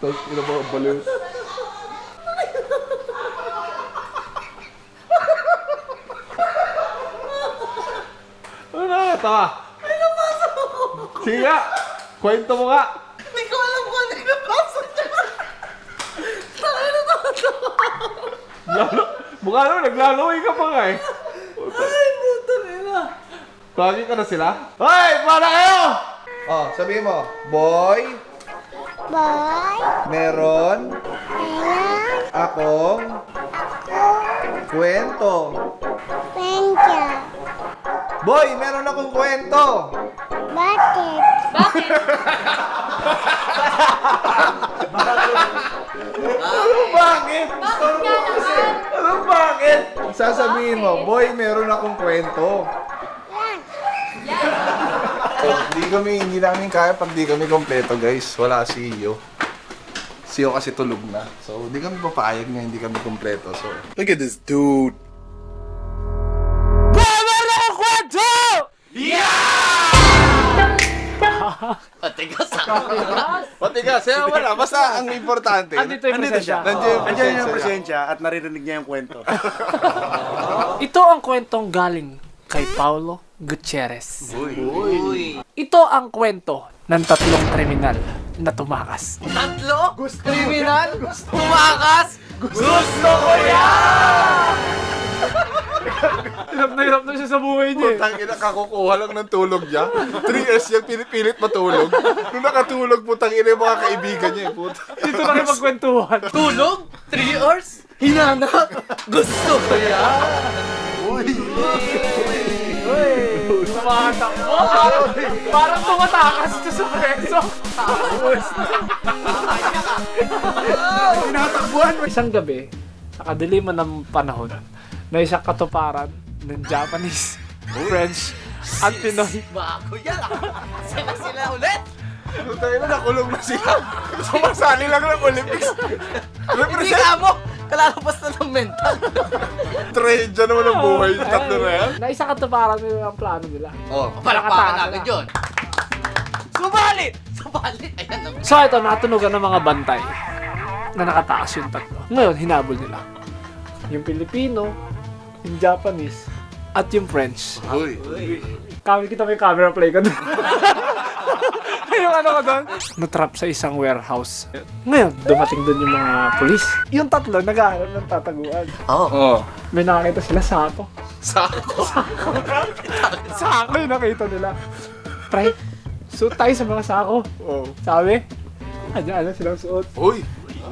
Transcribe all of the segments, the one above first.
Tapos ina mga baliw. Ano nakakatawa? Ay, napasok ako. Sige nga. Kwento mo nga. Hindi ko alam kung ano yung napasok niya. Takay na nakatawa. Lalo, mukha naman, naglalaway ka pa nga eh. Ay, puto nila. Tawagin ka na sila? Hoy! Para kayo! Oh, sabihin mo, boy, Boy, meron ayan, akong kwento. penja. Boy, meron akong kwento. Bakit? Ano bakit? Bakit nga naman? Ano bakit? Sasabihin mo, boy, meron akong kwento. Yan. So, hindi kami, hindi namin kaya pag di kami kompleto, guys. Wala si Iyo. Si Iyo kasi tulog na. So, hindi kami papayag na hindi kami kompleto. So, look at this dude. Patigas ako. Pati ka, siya wala. Basta ang importante. Andito yung presensya. siya. Nandiyan yung Andiyan yung presensya at naririnig niya yung kwento. Ito ang kwentong galing kay Paulo Gutierrez. Uy. Ito ang kwento ng tatlong kriminal na tumakas. Tatlo? Gusto Criminal? Tumakas? Gusto ko Hirap na hirap na siya sa buhay niya. Putang ina, kakukuha lang ng tulog niya. 3 years yung pinipilit matulog. Nung nakatulog, putang ina yung mga kaibigan niya. eh, Puta. Dito na kayo magkwentuhan. Tulog? 3 hours? Hinanak? Gusto ko yan. Tumatakbo. Parang tumatakas ito sa preso. Tinatakbuhan mo. Isang gabi, nakadiliman ng panahon, na isang katuparan ng Japanese, French, at Pinoy. Bago yan. Sila sila ulit. Putang ina, nakulong na sila. Sumasali lang ng Olympics. Hindi Represent ka mo. Kalalabas na ng mental. trade naman ang buhay. Tatlo na yan. Na isang katuparan nila ang plano nila. Oh. Palakpakan natin yun. Subalit! Subalit! Ayan ang... So ito, natunugan ng mga bantay na nakataas yung tatlo. Ngayon, hinabol nila. Yung Pilipino, yung Japanese, at yung French. Uy. Kami kita may camera play ka doon. yung ano ka doon? Natrap sa isang warehouse. Ngayon, dumating doon yung mga polis. Yung tatlo, naghahanap ng tataguan. Oh. May nakakita sila sako. Sako. Sako yung nakita nila. Pre, suot tayo sa mga sako. Oh. Sabi, ano, ano silang suot. Uy.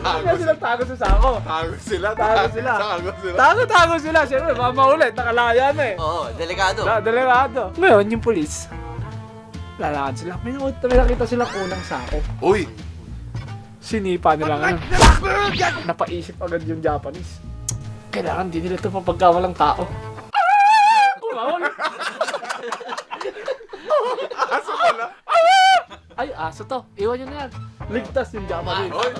Ano silang tago sa sako. Tago sila. Tago sila. Tago sila. Tago-tago sila. Siyempre, baka maulit. Nakalaya na eh. Oo, delikado. Da, delikado. Ngayon, yung polis, lalakad sila. May, nakita- may nakita silang unang sako. Uy. Sinipa nila ngayon. Napaisip agad yung Japanese. Kailangan din nila ito mapagkawalang tao. Kumawal. Aso pala. Ay, aso to. Iwan nyo na yan. Ligtas yung Japanese. Uy.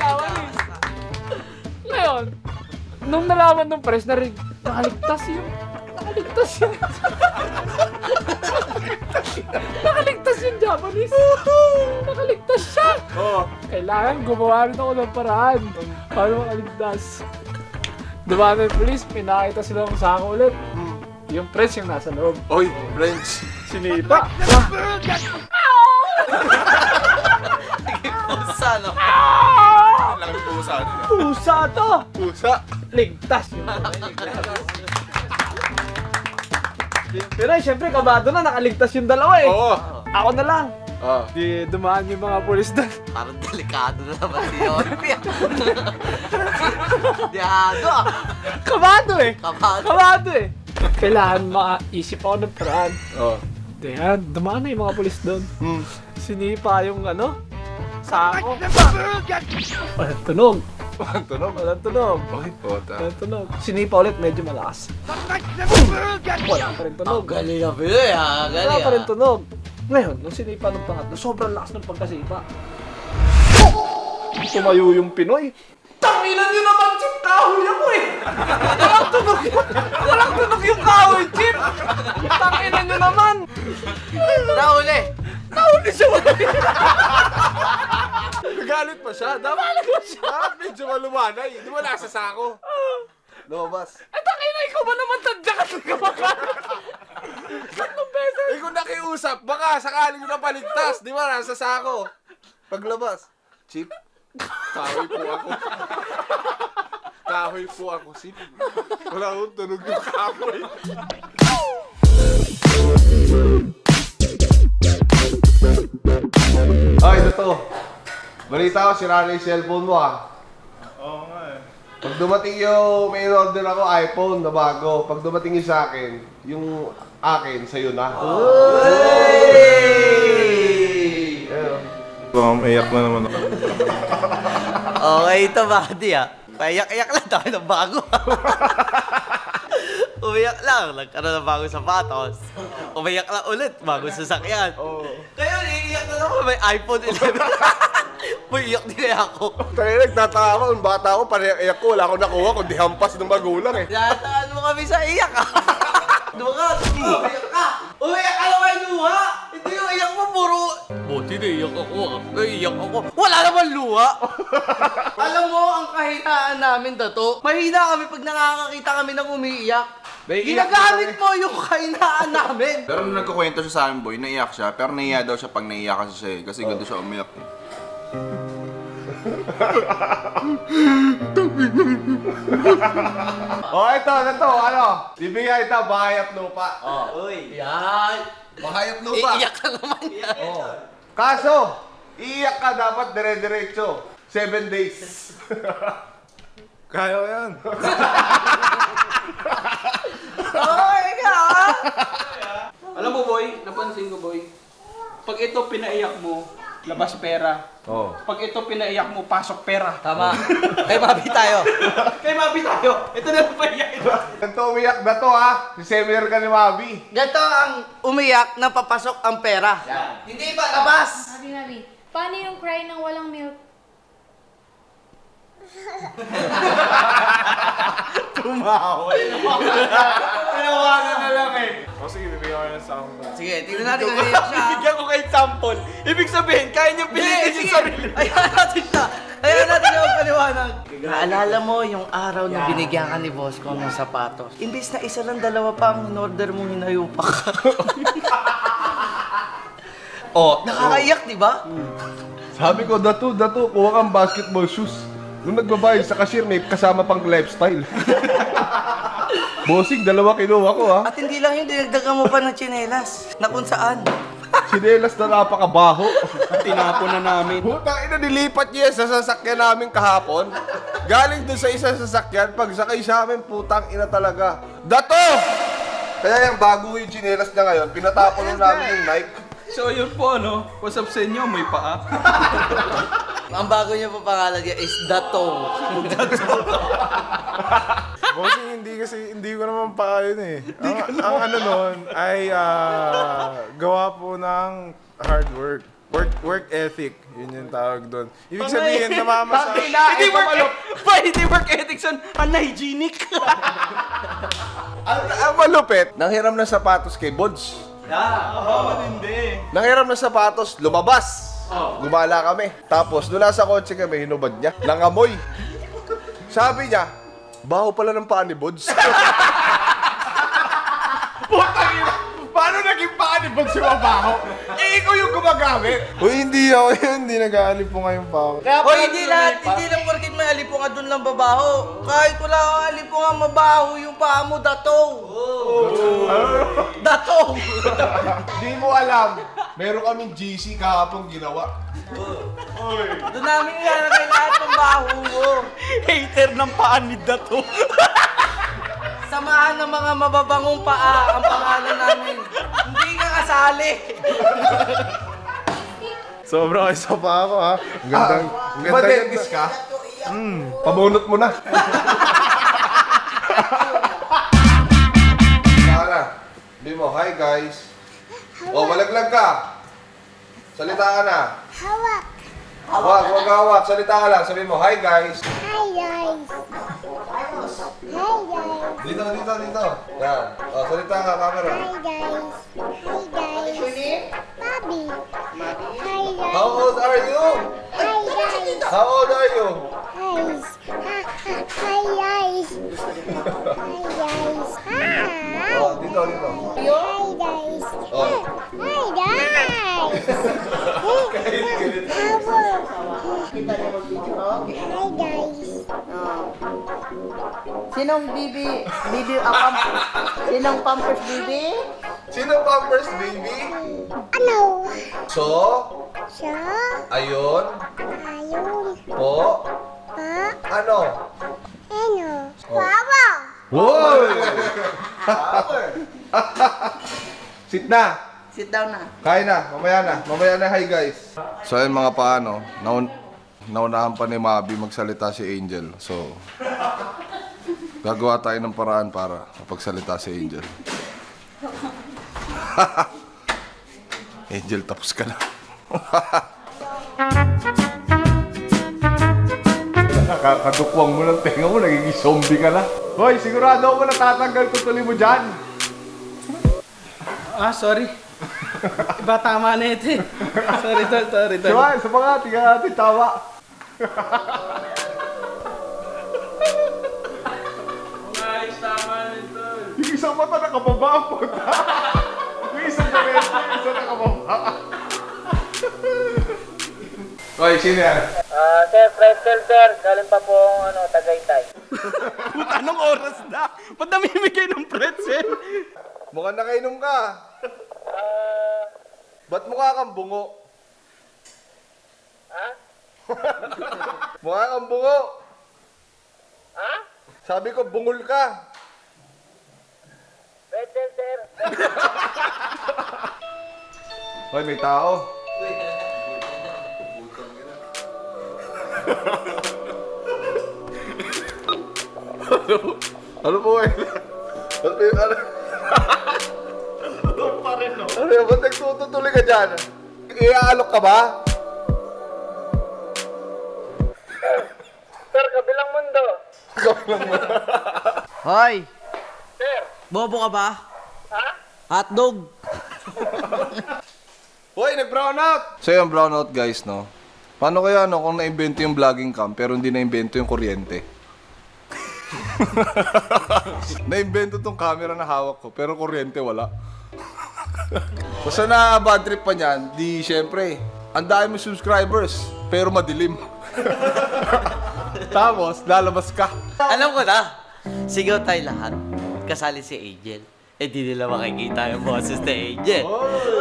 Japanese. Ngayon, nung nalaman ng press na rin, nakaligtas yung... Nakaligtas yung... nakaligtas yung Japanese. Nakaligtas siya. Oh. Kailangan gumawa rin ako ng paraan para makaligtas. Dumaan ng police, pinakita sila ng sako ulit. Yung press yung nasa loob. Uy. French. Sinipa. Pusa, no? Lang pusa. Pusa to! Pusa. Ligtas yung Pero siyempre kabado na, nakaligtas yung dalawa eh. Oo. Ako na lang. Oh. Di dumaan yung mga polis doon. Parang delikado na naman si Olympia. Delikado ah. Kabado eh. Kabado. Kabado eh. Kailangan makaisip ako ng paraan. Oh. Diyan, dumaan na yung mga polis doon. Hmm. Sinipa yung ano, sako. Walang tunog. Ang tunog. Walang tunog. Uy, puta. Walang tunog. Sinipa ulit, medyo malakas. Wala pa rin tunog. Galing na Pinoy ah. Galing Wala pa rin ah. tunog. Ngayon, nung sinipa ng pangatlo, sobrang lakas ng pagkasipa. Tumayo yung Pinoy. Tanginan nyo naman yung kahoy ako eh! Walang tunog yung, walang tunog yung kahoy, Chip! Tanginan nyo naman! Nahuli. Nahuli siya Nagalit pa siya. Dapat pa siya. Dapat medyo malumanay. Di ba nasa sako? Lumabas. At ang ina, ikaw ba naman tadya ka ng kamakalat? Tatlong beses. Eh kung nakiusap, baka sakaling napaligtas. Di ba nasa sako? Paglabas. Chip, kahoy po ako. kahoy po ako, Chip. Wala akong tunog yung kahoy. Ay, ito to. Balita ko, sira na yung cellphone mo ah. Oo nga eh. Pag dumating yung may order ako iPhone na bago, pag dumating yung sa akin, yung akin sa'yo na. Ayun. Baka maiyak na naman ako. Okay ito, buddy ah. Payak-iyak lang tayo ng bago. Umiyak lang, nagkaroon ng bagong sapatos. Umiyak lang ulit, bagong sasakyan. Kaya iiyak na ako, may iPhone 11. Umiyak din kaya ako. Kaya nagtataka ako, nung bata ako, panayak ko, wala akong nakuha, kundi hampas ng magulang eh. Yataan mo kami sa iyak ah. Duka, umiyak ka. Umiyak ka naman luha. Hindi yung iyak mo, puro... Buti na iyak ako ah. Naiyak ako. Wala naman luha. Alam mo, ang kahinaan namin dato, mahina kami pag nakakakita kami ng umiiyak. Ginagamit mo yung kahinaan namin. Pero nung nagkukwento siya sa akin, boy, naiyak siya. Pero naiya daw siya pag naiyak kasi siya eh. Kasi ganito siya umiyak eh. Oh, ito, ito, ano? Bibigyan ito, bahay at lupa. Oh. Uy. Yan. Bahay at lupa. Iiyak ka naman yan. Oh. Kaso, iiyak ka dapat dire-diretso. Seven days. Kaya yan. Okay ka ah. Alam mo, boy, napansin ko, boy. Pag ito pinaiyak mo, labas pera. Oh. Pag ito pinaiyak mo, pasok pera. Tama. Kay Mabi tayo. Kaya mabi tayo. Ito na lang paiyak ito. Ganito umiyak na to ha. Si seminar ka ni Mabi. Ganito ang umiyak na papasok ang pera. Hindi ba labas? Sabi Mabi, paano yung cry ng walang milk? Tinawanan na lang eh. O sige, bibigyan ko ng sound. Sige, tingnan natin kung umiyak siya. Bigyan ko kay sample. Ibig sabihin, kaya niyang pilitin yung sarili. Ayan natin siya. Ayan natin yung paliwanag. Naalala mo yung araw na binigyan ka ni boss ko ng sapatos. Imbis na isa lang dalawa pa ang in-order mong hinayupak. oh, nakakaiyak, di ba? Sabi ko, dato, dato, kuha kang basketball shoes. Nung nagbabayad sa cashier, may kasama pang lifestyle. Bossing, dalawa kinuha ko ha. At hindi lang yun, dinagdagan mo pa ng tsinelas. Na kung saan. Sinelas na napakabaho. Tinapon na namin. Putang ina, nilipat niya sa sasakyan namin kahapon. Galing dun sa isang sasakyan, pag sakay sa amin, putang ina talaga. Dato! Kaya yung bago yung chinelas niya ngayon, pinatapon na namin yung Nike. So yun po, ano, what's up sa inyo? May paa. Ang bago niya pa pangalan niya is Dato. Bossing, hindi kasi, hindi ko naman pa yun eh. Ang, ang ano nun ay ah, gawa po ng hard work. Work work ethic, yun yung tawag doon. Ibig sabihin, namamasa... Hindi work pa, hindi work ethics yun. Unhygienic. Ang, ang malupit, nanghiram ng sapatos kay Bods. Hindi. Nanghiram ng sapatos, lumabas. Gumala kami. Tapos, doon nasa kotse kami, hinubad niya. Nangamoy. Sabi niya, baho pala ng paa ni Bods. Putang ina! Paano naging paa ni Bods yung mabaho? Eh, ikaw yung gumagamit. Uy, hindi ako yun. Hindi nag-aalip po ngayon pa ako. O hindi lahat, hindi lang may alipunga doon lang babaho. Kahit wala kang alipunga mabaho, yung paa mo dato. Dato! Di mo alam, meron kaming GC kahapon ginawa. Doon namin ilalagay lahat ng baho mo. Hater ng paa ni Dato. Samahan ng mga mababangong paa ang pangalan namin. Hindi ka kasali. Sobra kayo sa pa ako ha. Ang gandang, ang Ba, ganda, dentist ka? Mm, pabunot mo na. Saka na. Sabi mo, hi guys. O, malaglag ka. Salita ka na. Hawak. Wag, wag hawak. Salita ka lang. Sabi mo, hi guys. Hi guys. Hi guys. Dito, dito, dito. Yan. O, salita ka, camera. Hi guys. Hi guys. Bobby. are you? Hi guys. How old are you? Ha, Hi guys. Hi guys. Hi. Oh, dito, dito. Hi guys. Oh. Hi guys. Hi guys. Sinong bibi? Bibi ang pampers? Sinong pampers bibi? Sino Pampers Baby? Ano? So, Siya. ayun, Ayun. po. Ano? Ano? Baba. Wow! Sit na. Sit down na. Kain na, mamaya na. Mamaya na, hi guys. So ayun mga paano, naun naunahan pa ni Mabi magsalita si Angel. So, gagawa tayo ng paraan para mapagsalita si Angel. Angel, tapos ka na. Nakakadukwang mo ng tenga mo, nagiging zombie ka na. Hoy, sigurado ako natatanggal ko tuloy mo dyan. Ah, sorry. Iba tama na ito eh. Sorry, tol. Sorry, tol. Diba, sa mga tingnan natin, tawa. Guys, tama na ito. Yung isang mata nakababa ang puta. Yung isang diretso, yung isang nakababa. Hoy, sino yan? Ah, sir, pretzel sir. Galing pa po ano, Tagaytay. Puta, anong oras na? Ba't namimigay ng pretzel? Mukhang nakainom ka. Ba't mukha kang bungo? Ha? Mukha kang bungo. Ha? Sabi ko, bungol ka. Pretzel sir. Hoy, may tao. Ano, ano po eh? Ano po yung ano? Ano yun? Ba't nagtutuloy ka dyan? Iaalok ka ba? Sir, kabilang mundo. Hoy! Sir. Bobo ka ba? Ha? Hotdog! Hoy, nag-brown out! So yung brown out guys, no? Paano kaya no kung na-invento yung vlogging cam pero hindi na-invento yung kuryente? na-invento tong camera na hawak ko pero kuryente wala. Basta na bad trip pa niyan, di syempre, ang dami mo subscribers pero madilim. Tapos, lalabas ka. Alam ko na! Sigaw tayo lahat. Kasali si Angel. Eh di nila makikita yung boses ni Angel.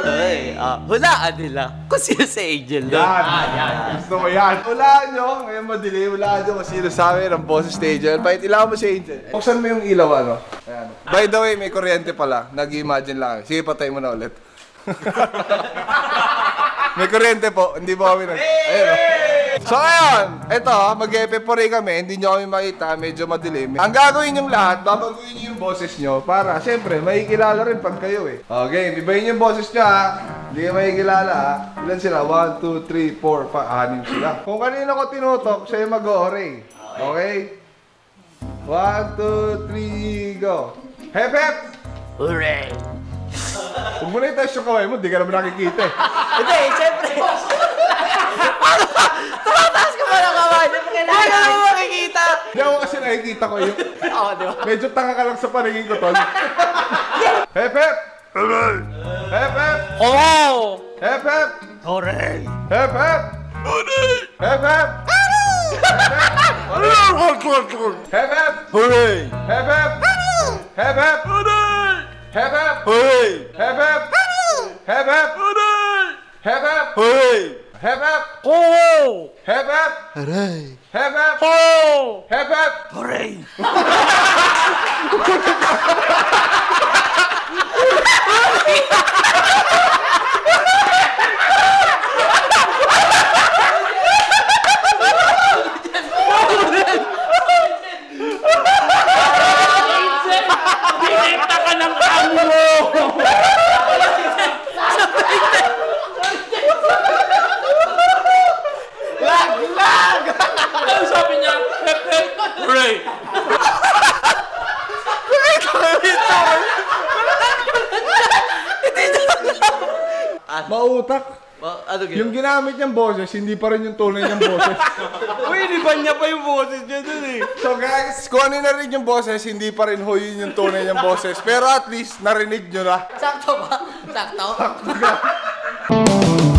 Ay, ah, hulaan nila kung sino si Angel doon. Yan! Gusto mo yan! Walaan nyo! Ngayon madilim, walaan nyo kung sino sa amin ang boses ni Angel. Bakit ilaw mo si Angel? Buksan mo yung ilaw, ano? Ayan. By the way, may kuryente pala. Nag-imagine lang. Sige, patay mo na ulit. may kuryente po. Hindi po kami nag... Ayun, oh. So ayun, ito, mag-epepore kami, hindi nyo kami makita, medyo madilim. Ang gagawin yung lahat, babaguhin nyo yung boses nyo para, siyempre, makikilala rin pag kayo eh. Okay, ibayin nyo yung boses nyo ha. Hindi kayo makikilala ha. Ilan sila? 1, 2, 3, 4, 5, 6 sila. Kung kanino ko tinutok, siya yung mag-ore. Okay? 1, 2, 3, go. Hep, hep! Hooray! Kung muna i-touch yung kamay mo, di ka naman nakikita eh. Hindi, siyempre. Kamay. Siyempre, kailangan ka naman makikita. Hindi ako kasi nakikita ko yung... Oo, di ba? Medyo tanga ka lang sa paningin ko, tol. hep, hep! Hep, hep! Oo! Hep, hep! Hooray! Hep, hep! Hep, hep! Hep, hep! Hooray! Hep, hep! Hep, hep! Hep, hep! Hooray! Hep, hep! Hep, hep! Hep, hep! Hooray! Hep, hep! Oo! Hep, hep! Hooray! Hep, hep! Oo! Hep, hep! Hooray! Pinita ka ng amo mo! Ano sabi niya? Hep, hep, hooray! Mautak! Ba- ano? Yung ginamit niyang boses, hindi pa rin yung tunay niyang boses. Uy, iniban niya pa yung boses niya dun eh. So guys, kung ano na rin yung boses, hindi pa rin ho yun yung tunay niyang boses. Pero at least, narinig nyo na. Sakto ba? Sakto?